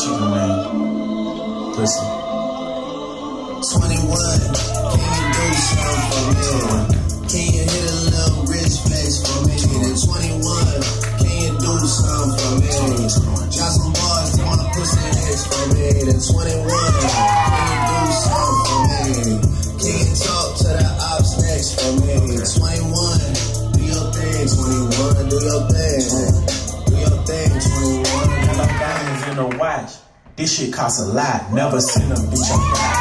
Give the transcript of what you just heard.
chicken wing. Pussy. 21, can you do something for me? Can you hit a little rich flex for me? Then 21, can you do something for me? Drop some bars, wanna pussy hits for me. Then 21, can you do something for me? Can you talk to the ops next for me? 21, do your thing, 21, do your thing. Her watch. This shit costs a lot. Never seen a bitch on die.